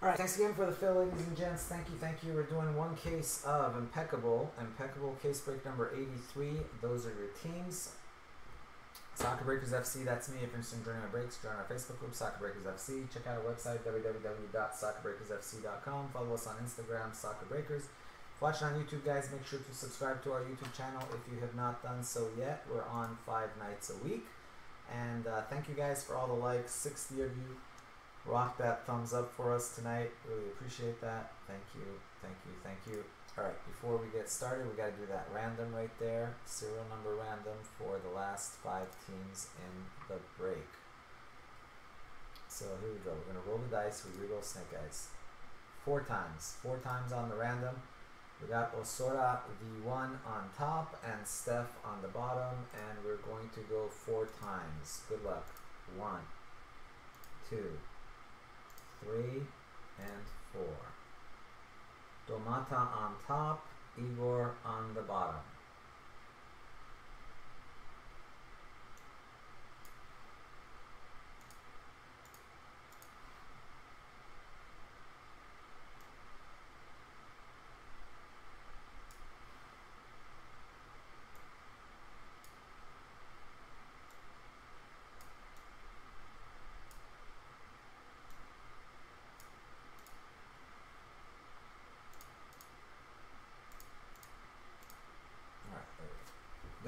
All right, thanks again for the fill, ladies and gents. Thank you, thank you. We're doing one case of Impeccable. Impeccable case break number 83. Those are your teams. Soccer Breakers FC, that's me. If you're interested in joining our breaks, join our Facebook group, Soccer Breakers FC. Check out our website, www.soccerbreakersfc.com. Follow us on Instagram, Soccer Breakers. Watching on YouTube, guys, make sure to subscribe to our YouTube channel if you have not done so yet. We're on five nights a week. And uh, thank you guys for all the likes. 60 of you rock that thumbs up for us tonight. Really appreciate that. Thank you, thank you, thank you. All right, before we get started, we got to do that random right there, serial number random for the last five teams in the break. So here we go. We're gonna roll the dice. We reroll snake eyes four times. Four times on the random. We got Osora V1 on top and Steph on the bottom, and we're going to go four times. Good luck. One, two, three, and four. Domata on top, Igor on the bottom.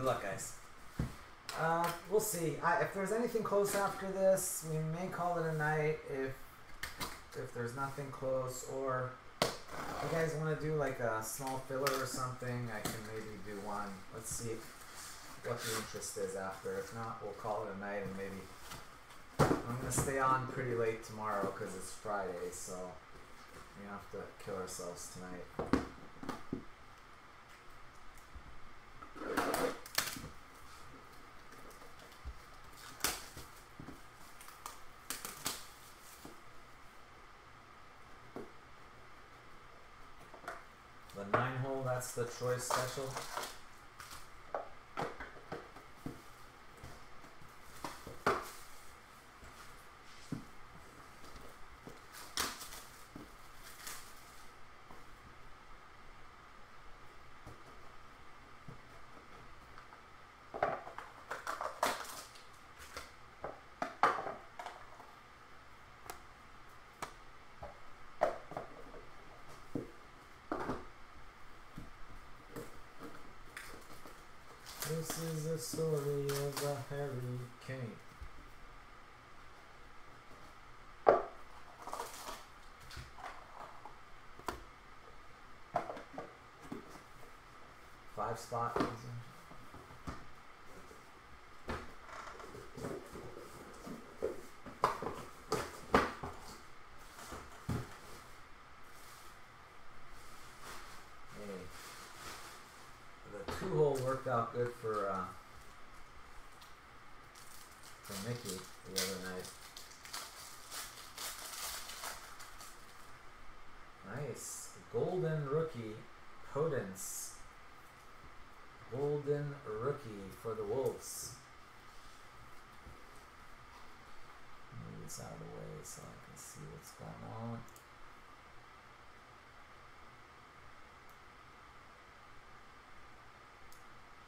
Good luck, guys. Uh, we'll see. I, if there's anything close after this, we may call it a night. If if there's nothing close, or if you guys want to do like a small filler or something, I can maybe do one. Let's see what the interest is after. If not, we'll call it a night and maybe. I'm gonna stay on pretty late tomorrow because it's Friday, so we have to kill ourselves tonight. The nine hole, that's the choice special. This is the story of a hurricane. Five spot. is it? Hey. The two hole worked out good for uh, Mickey the other night. Nice. Golden rookie Podence. Golden rookie for the Wolves. Move this out of the way so I can see what's going on.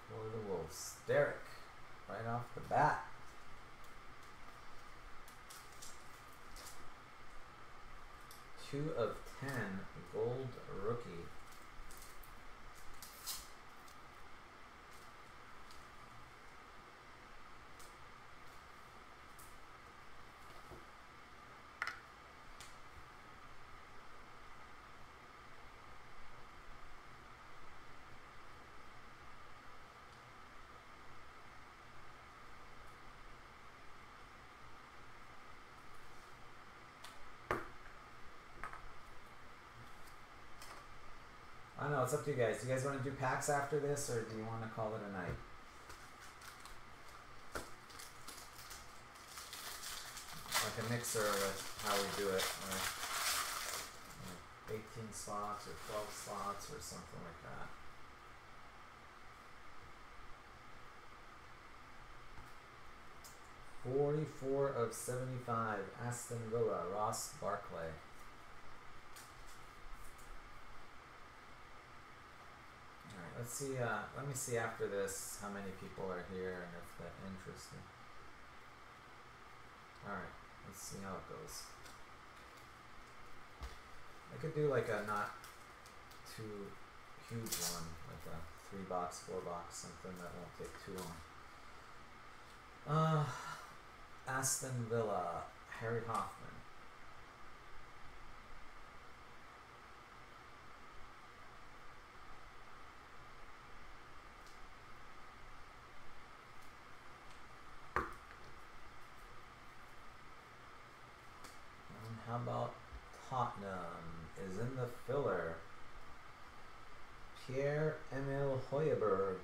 For the Wolves. Derek, right off the bat. Two of ten, gold rookie. I don't know, it's up to you guys. Do you guys want to do packs after this or do you want to call it a night? Like a mixer how we do it. Like 18 slots or 12 slots or something like that. Forty-four of seventy-five. Aston Villa. Ross Barkley. Let's see. Uh, let me see after this how many people are here and if they're interested. All right. Let's see how it goes. I could do like a not too huge one, like a three box, four box, something that won't take too long. Uh, Aston Villa, Harry Hoffman. And how about Tottenham is in the filler. Pierre Emile Højbjerg,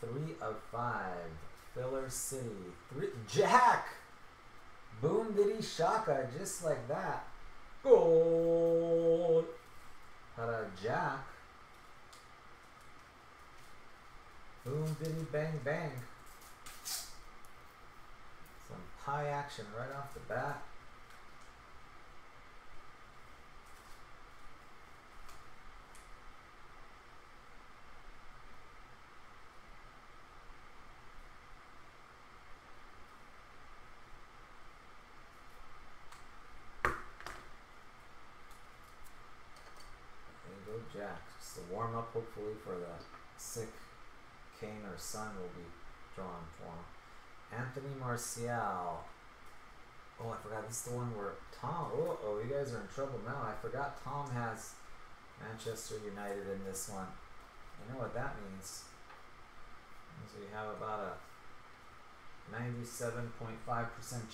three of five. Filler City, three. Jack, boom diddy shaka, just like that. Goal. Para Jack. Boom diddy bang bang. Some high action right off the bat. There you go, Jack. Just to warm up, hopefully, for the sick Kane or son will be drawn for him. Anthony Martial. Oh, I forgot. This is the one where Tom. Oh, oh, you guys are in trouble now. I forgot Tom has Manchester United in this one. You know what that means? Means we have about a 97.5%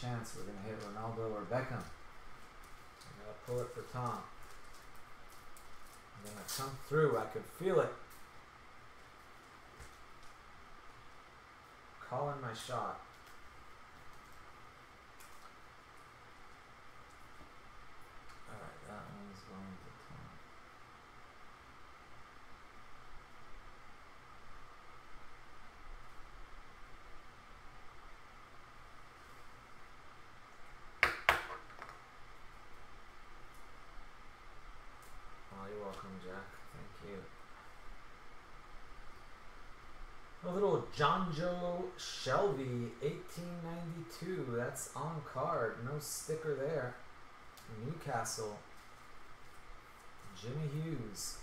chance we're going to hit Ronaldo or Beckham. I'm going to pull it for Tom. To come through. I could feel it. Calling my shot. Alright, that one's going to Tom. Oh, you're welcome, Jack. Thank you. Jonjo Shelvey, 1892. That's on card. No sticker there. Newcastle. Jimmy Hughes.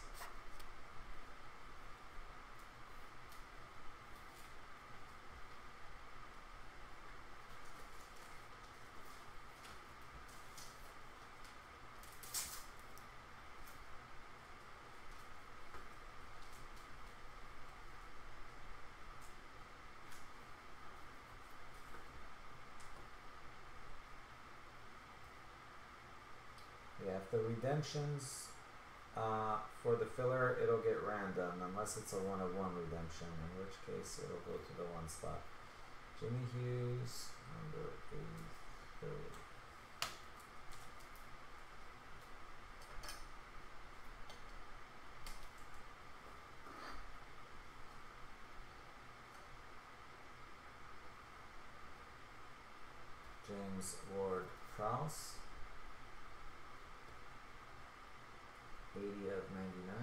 Yeah, if the redemptions uh, for the filler, it'll get random unless it's a one of one redemption, in which case it'll go to the one spot. Jimmy Hughes, number 83. James Ward Prowse. 80 of 99.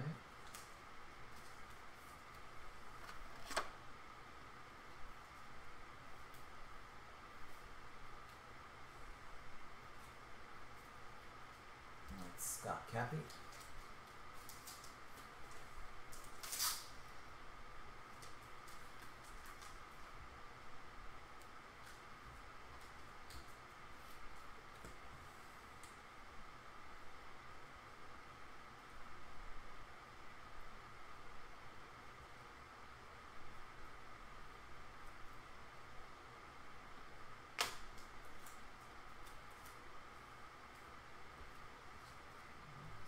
That's Scott Cappy.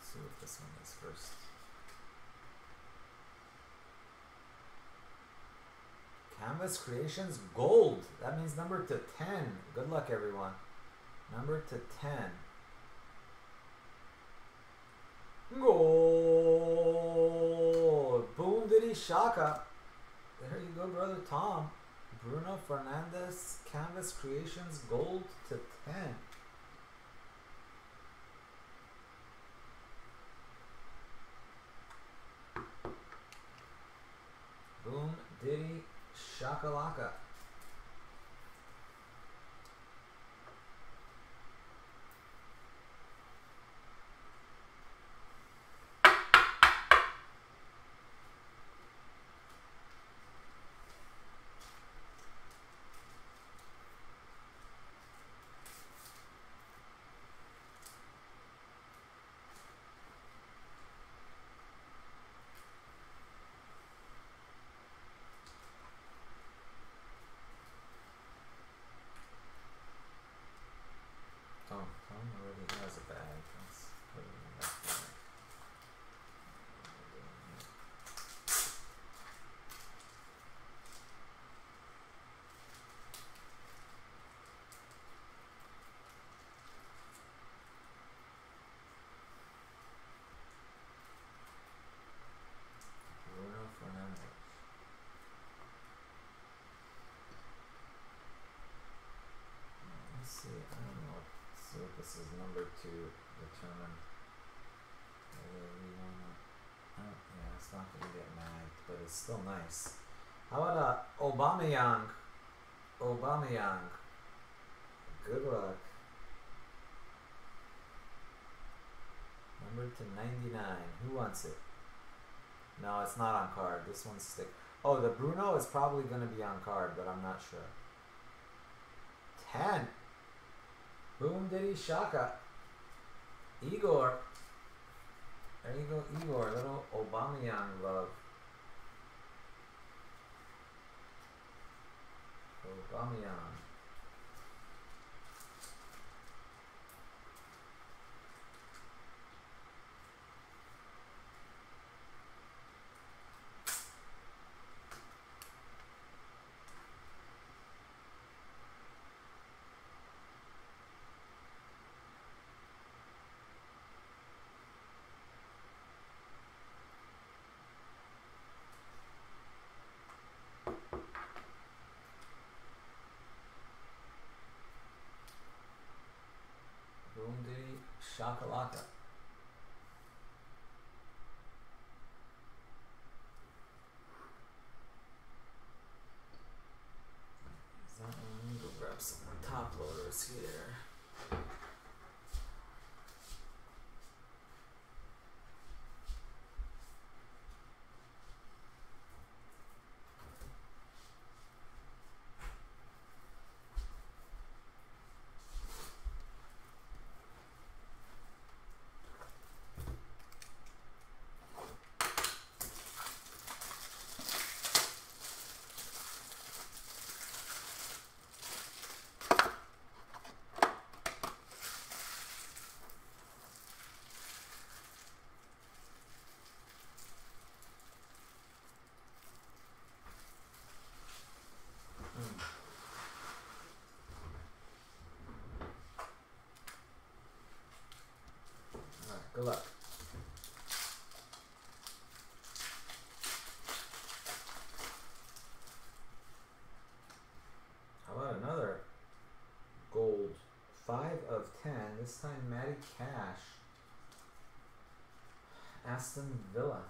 Let's see what this one is first. Canvas Creations Gold. That means number to 10. Good luck, everyone. Number to 10. Gold. Boom Diddy Shaka. There you go, brother Tom. Bruno Fernandes Canvas Creations Gold to 10. Boom Diddy Shakalaka. Tom, Tom already has a bag. Let's put it in that bag. Bruno Fernandes. Let's see. I don't know. Let's see what this is number two. Determine whether we wanna. Oh, yeah, it's not gonna get magged, but it's still nice. How about uh, Aubameyang? Good luck. Number to ninety nine. Who wants it? No, it's not on card. This one's stick. Oh, the Bruno is probably gonna be on card, but I'm not sure. Ten. Boom Diddy Shaka. Igor. There you go, Igor. Little Aubameyang love. Aubameyang. Boom Diddy Shakalaka. Is that one? Let me go grab some top loaders here. Hmm. Alright, good luck. How about another gold? Five of ten. This time Matty Cash. Aston Villa.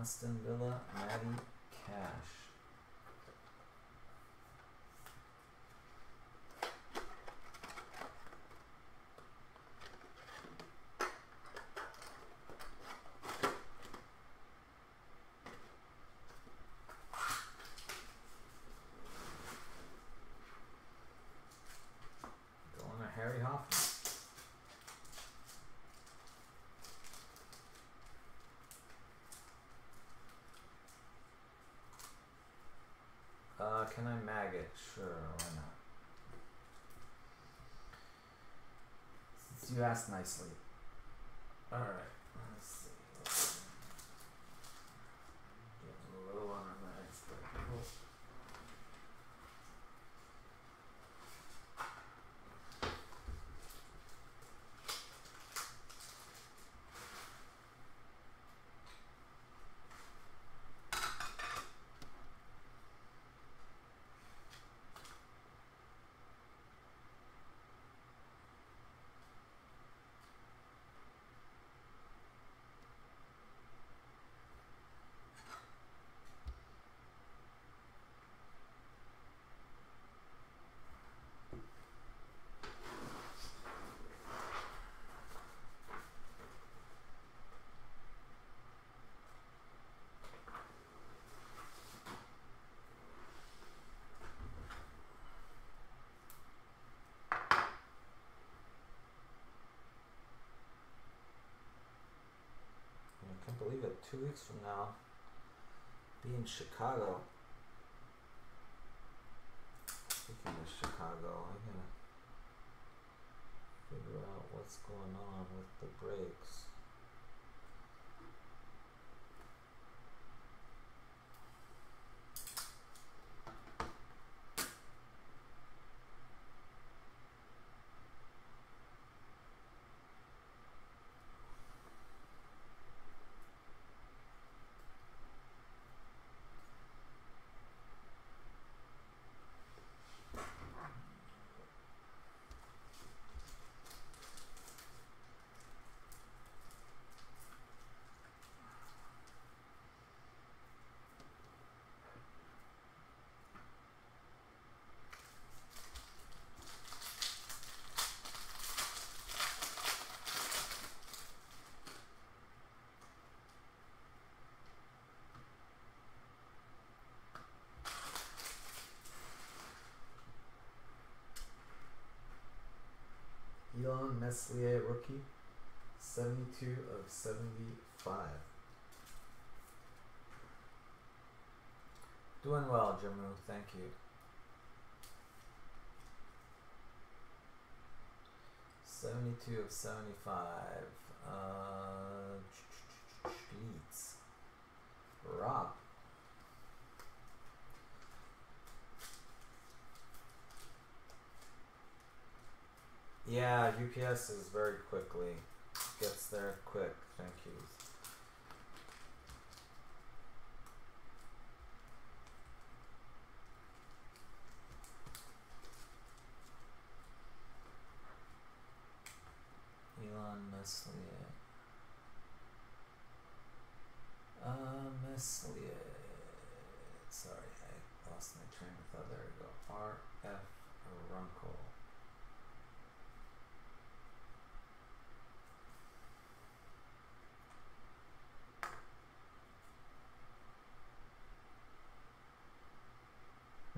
Aston Villa, Matty Cash. Going to Harry Hoffman. Uh, can I mag it? Sure, why not? Since you asked nicely. Alright, two weeks from now, be in Chicago. Speaking of Chicago, I'm gonna figure out what's going on with the breaks. Illan Meslier rookie, 72 of 75. Doing well, Jamu. Thank you. Seventy-two of seventy-five. Uh, Leeds. Rob. Yeah, UPS is very quickly gets there quick. Thank you. Illan Meslier. Uh, Meslier. Sorry, I lost my train of thought. There we go. R.F. Runkle.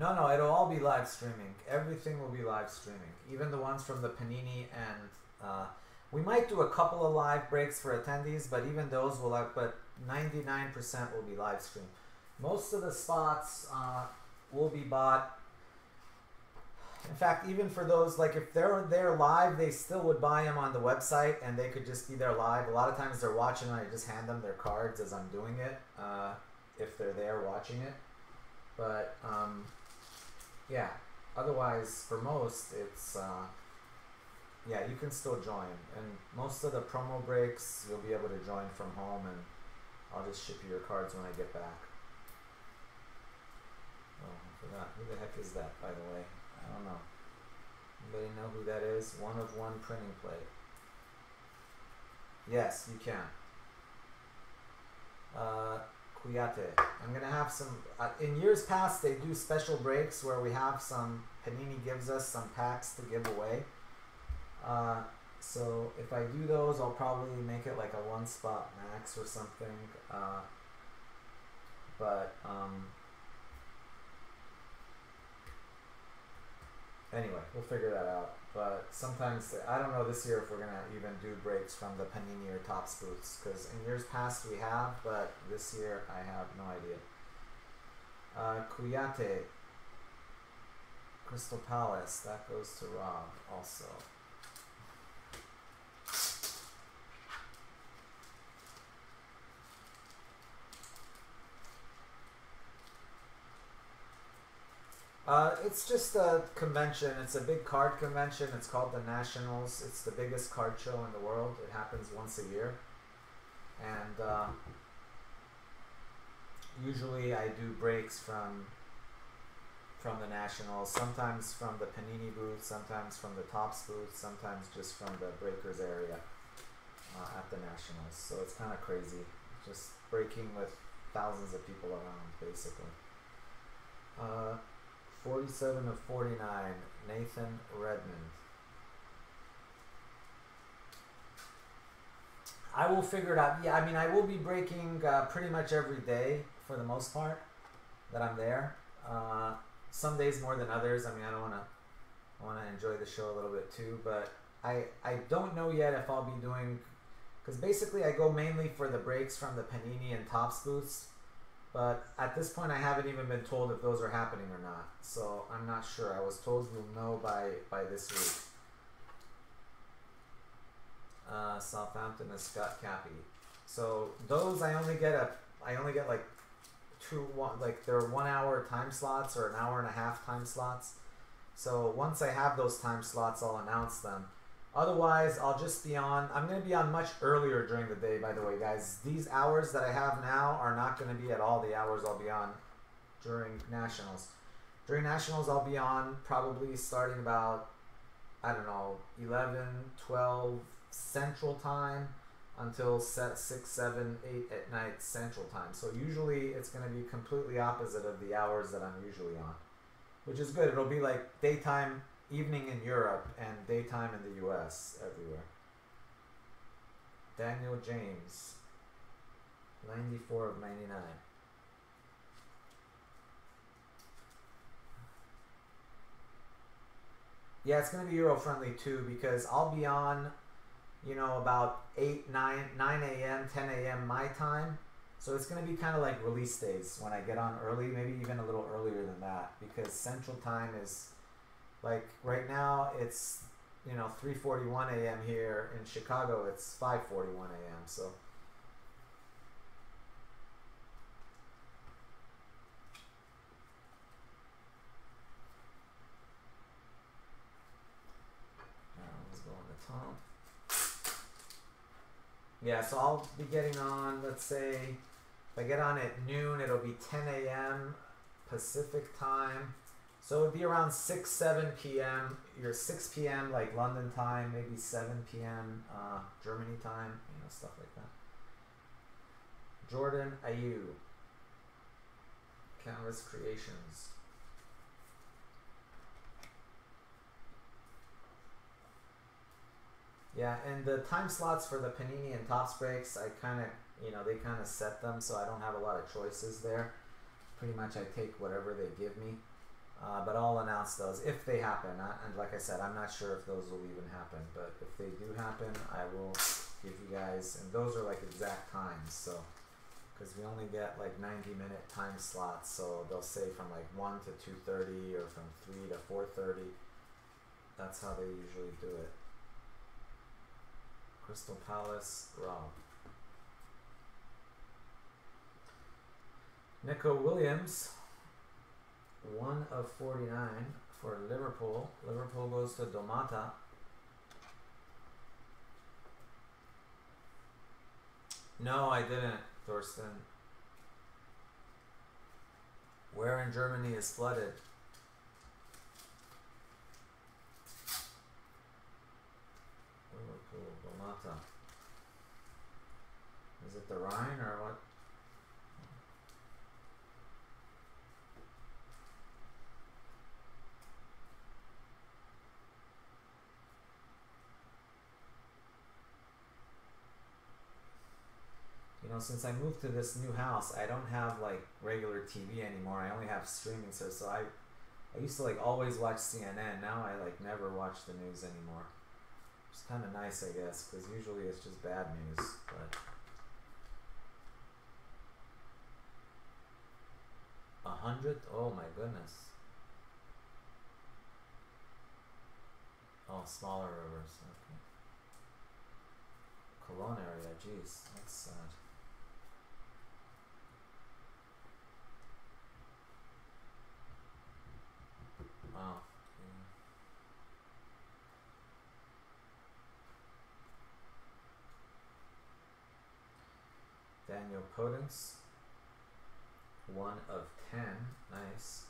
No, no, it'll all be live streaming. Everything will be live streaming. Even the ones from the Panini and uh, we might do a couple of live breaks for attendees, but even those will have, but 99% will be live stream. Most of the spots uh, will be bought. In fact, even for those, like if they're there live, they still would buy them on the website and they could just be there live. A lot of times they're watching and I just hand them their cards as I'm doing it, uh, if they're there watching it. But um, yeah, otherwise, for most, it's. Uh, yeah, you can still join. And most of the promo breaks, you'll be able to join from home, and I'll just ship you your cards when I get back. Oh, I forgot. Who the heck is that, by the way? I don't know. Anybody know who that is? One of one printing plate. Yes, you can. Uh, I'm gonna have some. Uh, in years past, they do special breaks where we have some. Panini gives us some packs to give away. Uh, so if I do those, I'll probably make it like a one spot max or something. Uh, but um, anyway, we'll figure that out. But sometimes I don't know this year if we're gonna even do breaks from the Panini or Topps booths because in years past we have, but this year I have no idea. Uh, Kouyaté, Crystal Palace, that goes to Rob also. Uh, it's just a convention. It's a big card convention. It's called the Nationals. It's the biggest card show in the world. It happens once a year, and uh, usually I do breaks from from the Nationals. Sometimes from the Panini booth. Sometimes from the Topps booth. Sometimes just from the Breakers area uh, at the Nationals. So it's kind of crazy. Just breaking with thousands of people around, basically. Uh, 47 of 49, Nathan Redmond. I will figure it out. Yeah, I mean, I will be breaking uh, pretty much every day for the most part that I'm there. Uh, some days more than others. I mean, I don't want to. I want to enjoy the show a little bit too, but I I don't know yet if I'll be doing because basically I go mainly for the breaks from the Panini and Topps booths. But at this point, I haven't even been told if those are happening or not. So I'm not sure. I was told you'll know by by this week. Uh, Southampton is Scott Cappy. So those I only get a I only get like two one like they're one hour time slots or an hour and a half time slots. So once I have those time slots, I'll announce them. Otherwise, I'll just be on. I'm going to be on much earlier during the day, by the way, guys. These hours that I have now are not going to be at all the hours I'll be on during Nationals. During Nationals, I'll be on probably starting about, I don't know, 11, 12 Central Time until set 6, 7, 8 at night Central Time. So usually it's going to be completely opposite of the hours that I'm usually on, which is good. It'll be like daytime evening in Europe and daytime in the US everywhere. Daniel James, 94 of 99. Yeah, it's going to be Euro friendly too because I'll be on, you know, about 8, 9, 9 a.m., 10 a.m. my time. So it's going to be kind of like release days when I get on early, maybe even a little earlier than that because Central Time is like right now, it's you know 3:41 a.m. here in Chicago. It's 5:41 a.m. So. Yeah, so I'll be getting on, let's say, if I get on at noon, it'll be 10 a.m. Pacific time. So it would be around 6, 7 p.m. Your 6 p.m. like London time, maybe 7 p.m. Uh, Germany time, you know, stuff like that. Jordan Ayew, Canvas Creations. Yeah, and the time slots for the Panini and Topps breaks, I kind of, you know, they kind of set them so I don't have a lot of choices there. Pretty much I take whatever they give me. Uh, but I'll announce those if they happen. I, and like I said, I'm not sure if those will even happen. But if they do happen, I will give you guys. And those are like exact times. So, because we only get like 90 minute time slots, so they'll say from like 1 to 2:30 or from 3 to 4:30. That's how they usually do it. Crystal Palace, Rob. Nico Williams, one of 49 for Liverpool. Liverpool goes to Domata. No, I didn't, Thorsten. Where in Germany is flooded? Liverpool, Domata. Is it the Rhine or what? You know, since I moved to this new house, I don't have like regular TV anymore. I only have streaming service. So I, I used to like always watch CNN. Now I like never watch the news anymore. It's kind of nice, I guess, because usually it's just bad news. But a hundred? Oh my goodness. Oh, smaller rivers. Okay. Cologne area. Jeez, that's sad. Wow. Daniel Podence, one of ten. Nice.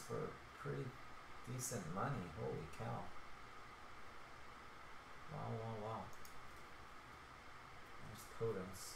for pretty decent money. Holy cow. Wow, wow, wow. There's Podence.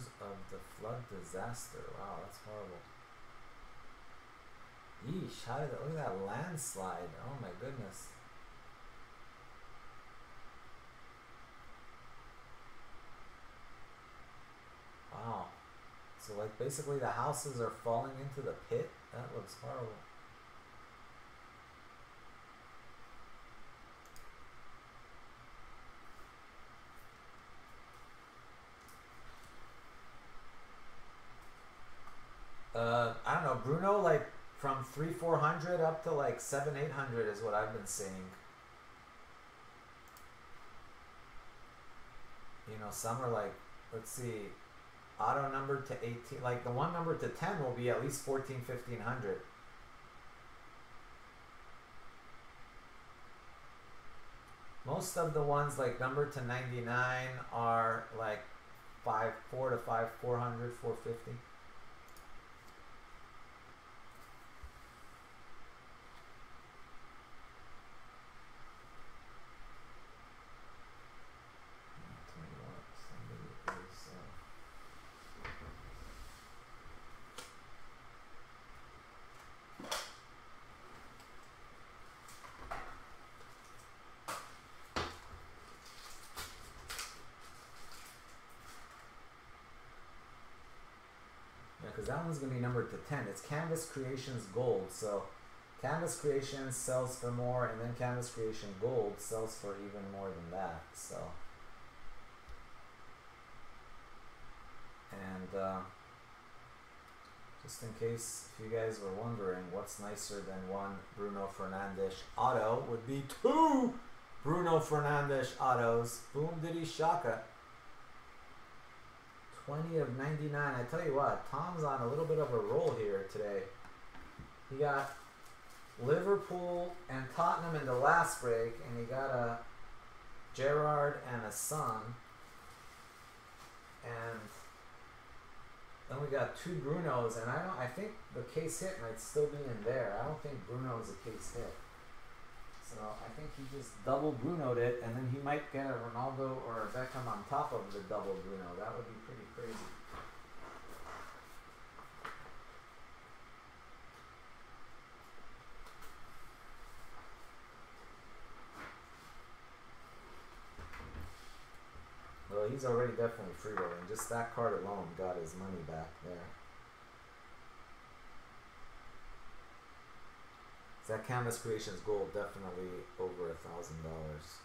Of the flood disaster. Wow, that's horrible. Yeesh, how did that, look at that landslide. Oh my goodness. Wow. So like basically the houses are falling into the pit? That looks horrible. it up to like seven, eight hundred is what I've been seeing. You know, some are like, let's see, auto number to 18, like the one number to 10 will be at least 14, 1500. Most of the ones like number to 99 are like 5, 4 to 5, 400, 450. One's gonna be numbered to ten. It's Canvas Creations Gold, so Canvas Creations sells for more, and then Canvas Creation Gold sells for even more than that. So, and uh, just in case if you guys were wondering, what's nicer than one Bruno Fernandes auto would be two Bruno Fernandes autos. Boom, diddy shaka. 20 of 99. I tell you what, Tom's on a little bit of a roll here today. He got Liverpool and Tottenham in the last break, and he got a Gerrard and a Son. And then we got two Brunos, and I don't. I think the case hit might still be in there. I don't think Bruno's a case hit. So I think he just double Brunoed it, and then he might get a Ronaldo or a Beckham on top of the double Bruno. That would be pretty crazy. Well, he's already definitely free rolling. Just that card alone got his money back there. That Canvas Creations goal definitely over a thousand dollars.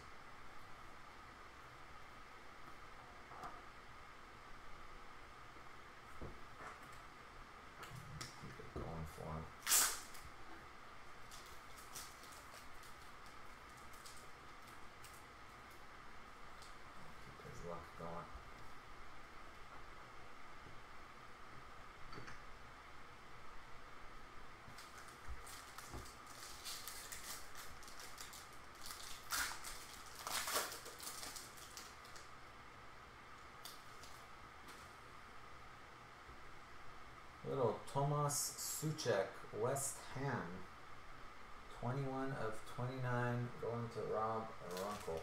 Keep it going for him. Keep his luck going. Little Tomas Soucek, West Ham. 21 of 29 going to Rob Runkle.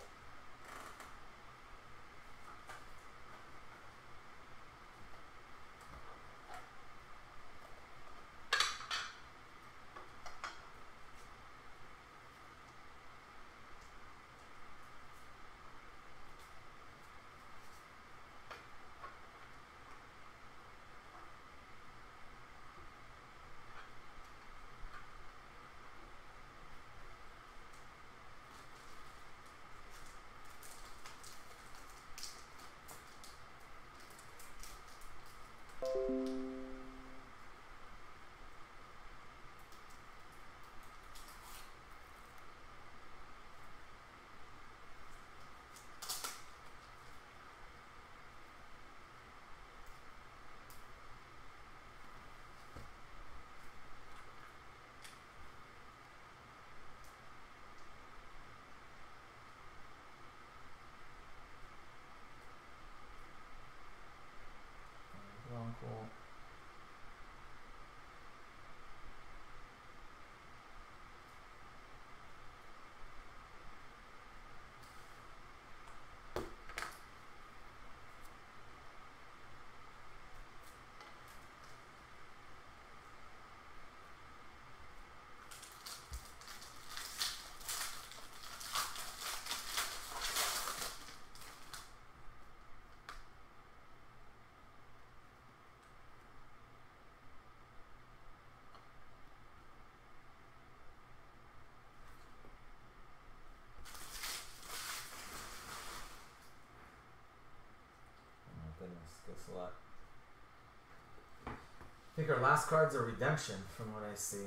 Think our last card's a redemption from what I see.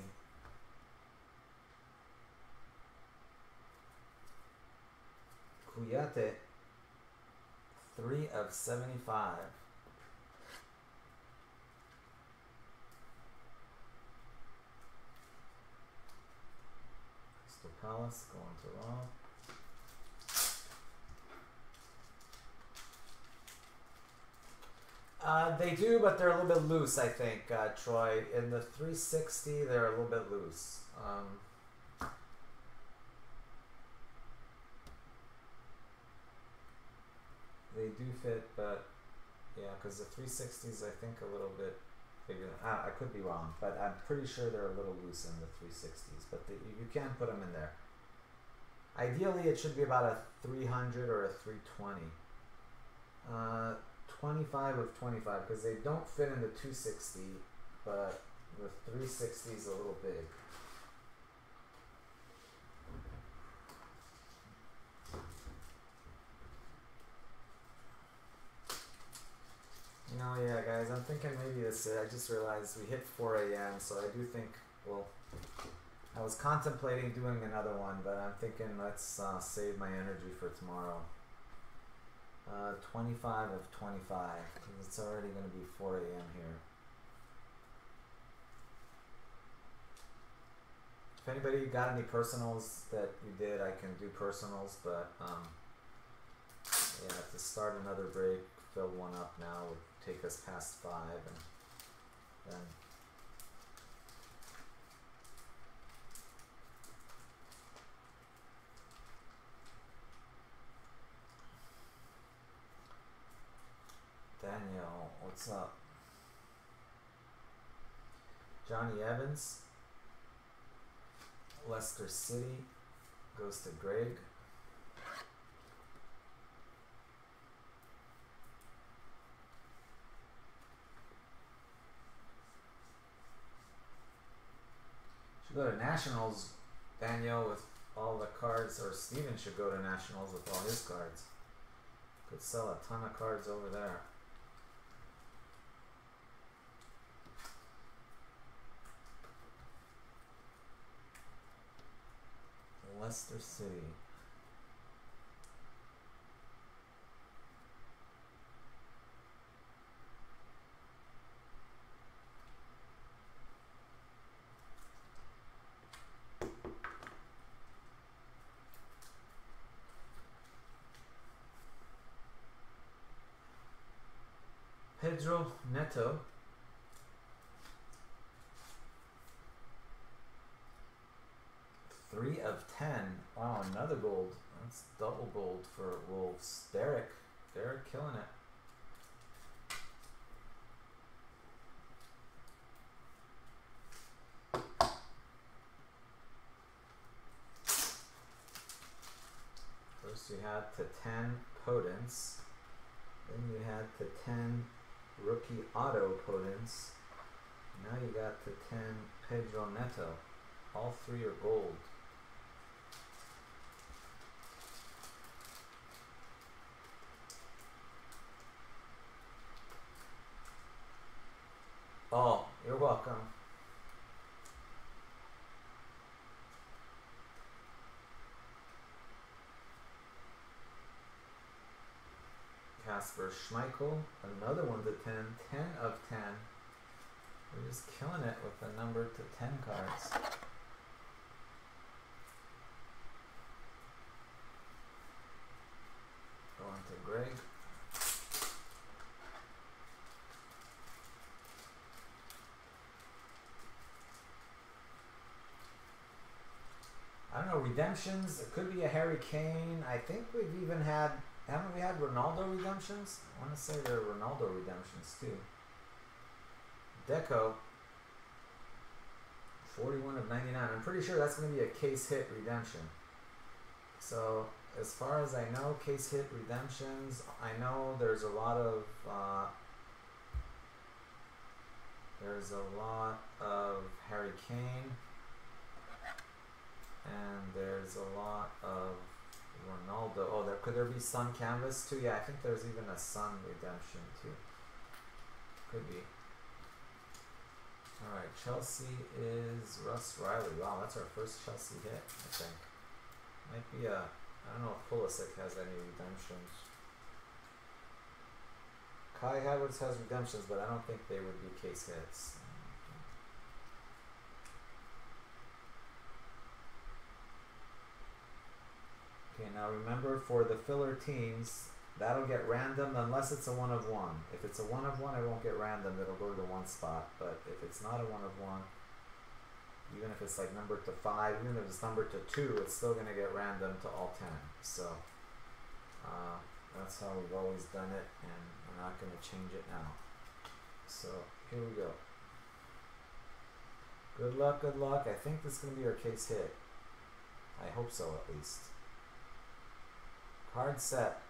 Kouyaté. Three of 75. Crystal Palace going to Rob. Uh, they do, but they're a little bit loose, I think, uh, Troy. In the 360, they're a little bit loose. Um, they do fit, but yeah, because the 360s, I think, a little bit bigger. I could be wrong, but I'm pretty sure they're a little loose in the 360s. But the, you can put them in there. Ideally, it should be about a 300 or a 320. Uh, 25 of 25 because they don't fit in the 260, but the 360 is a little big. You know, yeah, guys, I'm thinking maybe this. it. I just realized we hit 4 a.m., so I do think, well, I was contemplating doing another one, but I'm thinking let's uh, save my energy for tomorrow. Uh, 25 of 25, it's already going to be 4 a.m. here. If anybody got any personals that you did, I can do personals, but um, yeah, to start another break, fill one up now would take us past 5, and then Daniel, what's up? Jonny Evans, Leicester City goes to Greg. Should go to Nationals, Daniel, with all the cards, or Steven should go to Nationals with all his cards. Could sell a ton of cards over there. Leicester City. Pedro Neto. Three of ten. Wow, another gold. That's double gold for Wolves. Derek. Derek killing it. First you had to 10 Podence. Then you had to 10 rookie auto Podence. Now you got to 10 Pedro Neto. All three are gold. Oh, you're welcome. Kasper Schmeichel, another one to 10, 10 of 10. We're just killing it with the number to 10 cards. Going to Greg. I don't know, redemptions. It could be a Harry Kane. I think we've even had, haven't we had Ronaldo redemptions? I want to say there are Ronaldo redemptions too. Deco, 41 of 99. I'm pretty sure that's going to be a case hit redemption. So, as far as I know, case hit redemptions, I know there's a lot of. Uh, there's a lot of Harry Kane and there's a lot of Ronaldo. Oh, there could there be Son Canvas too? Yeah, I think there's even a Son redemption too. Could be. Alright, Chelsea is Russ Riley. Wow, that's our first Chelsea hit, I think. Might be a. I don't know if Pulisic has any redemptions. Kai Havertz has redemptions, but I don't think they would be case hits. Okay, now remember for the filler teams, that'll get random unless it's a one of one. If it's a one of one, it won't get random, it'll go to the one spot. But if it's not a one of one, even if it's like numbered to five, even if it's numbered to two, it's still gonna get random to all ten. So uh, that's how we've always done it, and we're not gonna change it now. So here we go. Good luck, good luck. I think this is gonna be our case hit. I hope so at least. Card set.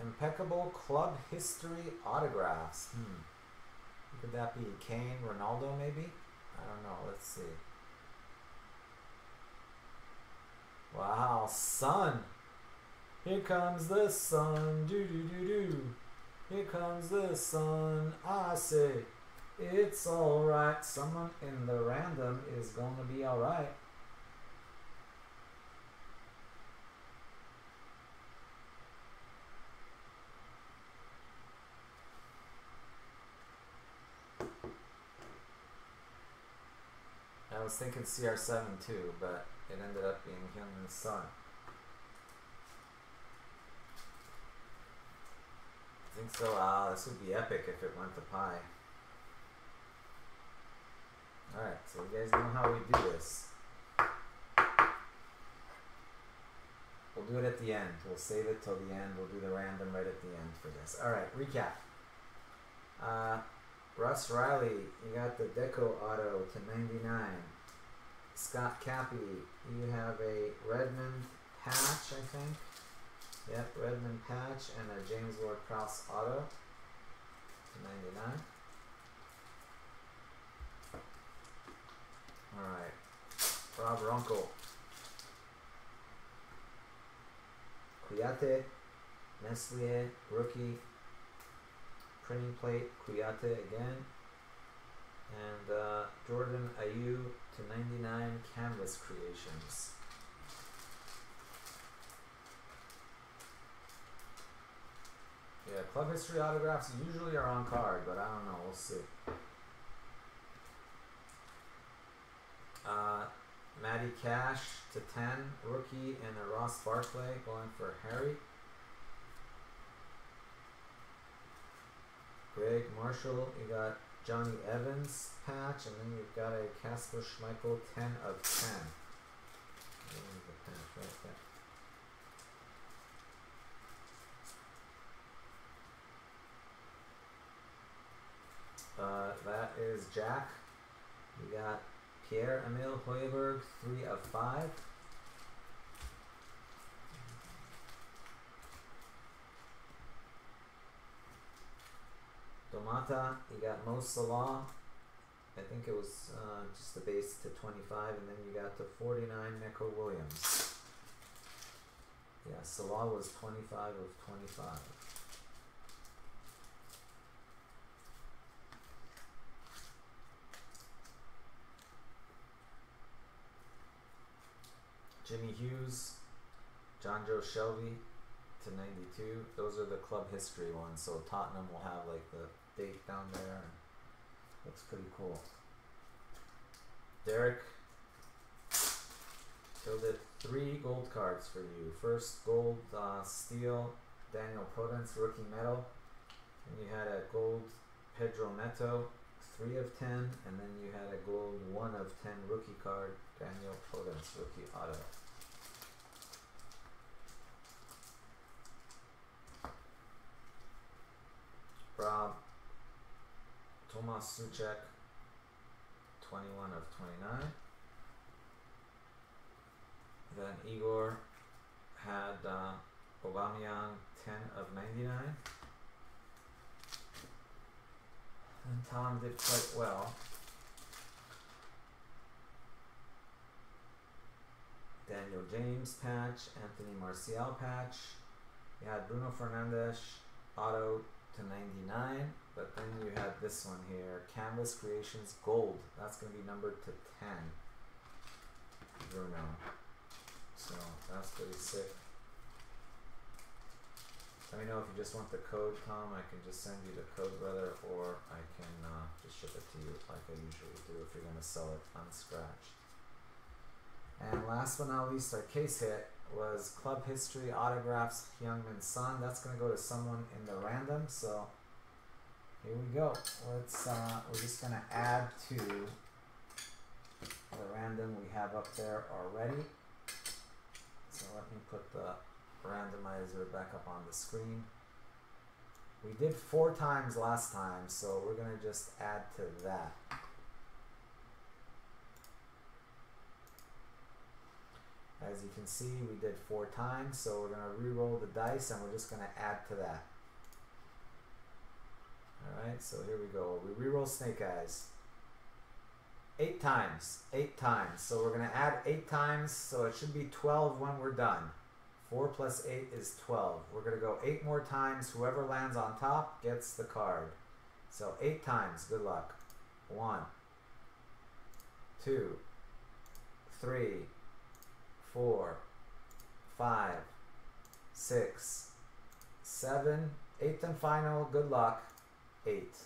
Impeccable club history autographs. Hmm. Could that be? Kane, Ronaldo, maybe? I don't know. Let's see. Wow, sun. Here comes the sun. Do do do do. Here comes the sun. I say, it's alright. Someone in the random is gonna be alright. Was thinking CR7 too, but it ended up being Heung-min's son. I think so. Ah, this would be epic if it went to Pi. Alright, so you guys know how we do this. We'll do it at the end. We'll save it till the end. We'll do the random right at the end for this. Alright, recap. Uh, Russ Riley, you got the Deco Auto to 99. Scott Cappy, you have a Redmond patch, I think. Yep, Redmond patch and a James Ward Prowse Auto to 99. Alright, Rob Runkle. Kouyaté, Meslier, rookie, printing plate, Kouyaté again, and uh, Jordan Ayew to 99 Canvas Creations. Yeah, club history autographs usually are on card, but I don't know. We'll see. Uh, Matty Cash to 10, rookie, and a Ross Barkley going for Harry. Greg Marshall, you got Jonny Evans patch, and then you've got a Kasper Schmeichel 10 of 10. Patch right there. Uh, that is Jack. You got Pierre Emile Højbjerg, 3 of 5. Domata, you got Mo Salah. I think it was uh, just the base to 25, and then you got the 49 Neco Williams. Yeah, Salah was 25 of 25. Jimmy Hughes, Jonjo Shelvey to 92. Those are the club history ones. So Tottenham will have like the date down there. Looks pretty cool. Derek filled it three gold cards for you. First gold uh, steel Daniel Podence rookie medal. And you had a gold Pedro Neto, three of ten, and then you had a gold one of ten rookie card Daniel Podence rookie auto. Rob Tomas Soucek, 21 of 29. Then Igor had uh, Aubameyang, 10 of 99. And Tom did quite well. Daniel James patch, Anthony Martial patch. You had Bruno Fernandes, auto to 99. But then you had this one here, Canvas Creations Gold. That's gonna be numbered to ten. Bruno. So that's pretty sick. Let me know if you just want the code, Tom. I can just send you the code, brother, or I can uh, just ship it to you like I usually do if you're gonna sell it unscratched. And last but not least, our case hit was Club History Autographs Heung-min Son. That's gonna go to someone in the random. So here we go. Let's. Uh, we're just gonna add to the random we have up there already. So let me put the randomizer back up on the screen. We did four times last time, so we're going to just add to that. As you can see, we did four times, so we're going to re-roll the dice and we're just going to add to that. Alright, so here we go. We re-roll Snake Eyes. Eight times. Eight times. So we're going to add eight times, so it should be 12 when we're done. 4 plus 8 is 12. We're going to go 8 more times. Whoever lands on top gets the card. So 8 times. Good luck. 1, 2, 3, 4, 5, 6, 7, 8th and final. Good luck. 8.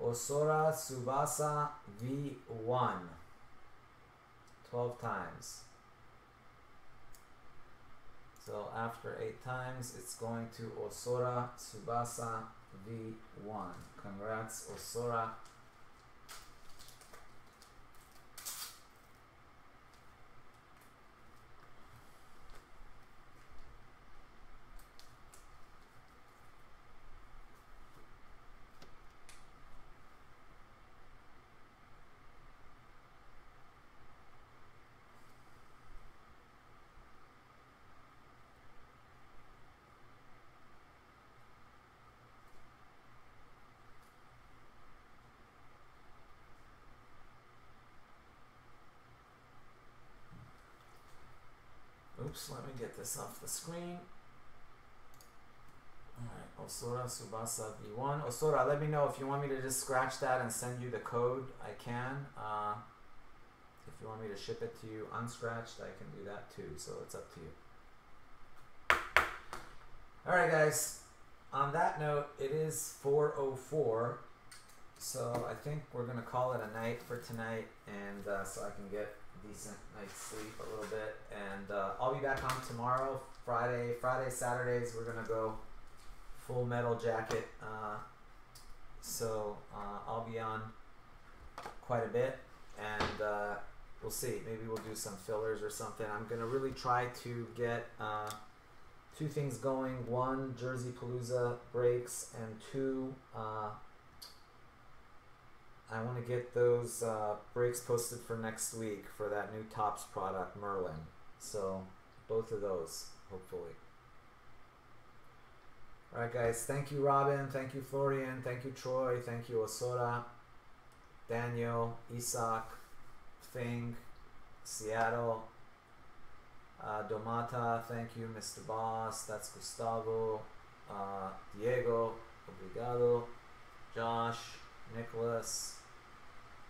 Osora Subasa V1. 12 times. So after 8 times, it's going to Osora Subasa V1. Congrats, Osora. Oops, let me get this off the screen. Alright, Osora Subasa V1. Osora, let me know if you want me to just scratch that and send you the code. I can. Uh, if you want me to ship it to you unscratched, I can do that too. So it's up to you. Alright, guys. On that note, it is 4.04. So I think we're to call it a night for tonight. And uh, so I can get decent night's sleep a little bit. And uh, I'll be back on tomorrow, Friday, Friday, Saturdays. We're gonna go full metal jacket. Uh, so uh, I'll be on quite a bit, and uh, we'll see. Maybe we'll do some fillers or something. I'm gonna really try to get uh, two things going. One, Jersey Palooza breaks, and two. I want to get those uh, breaks posted for next week for that new Topps product, Merlin. So, both of those, hopefully. Alright, guys. Thank you, Robin. Thank you, Florian. Thank you, Troy. Thank you, Osora, Daniel, Isak, Fing, Seattle, uh, Domata. Thank you, Mr. Boss. That's Gustavo, uh, Diego, Obrigado, Josh. Nicholas,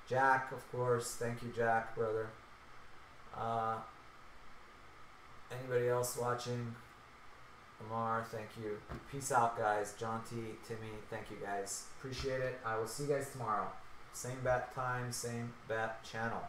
Jack, of course. Thank you, Jack, brother. Uh, anybody else watching? Amar, thank you. Peace out, guys. John T, Timmy, thank you, guys. Appreciate it. I will see you guys tomorrow. Same bat time, same bat channel.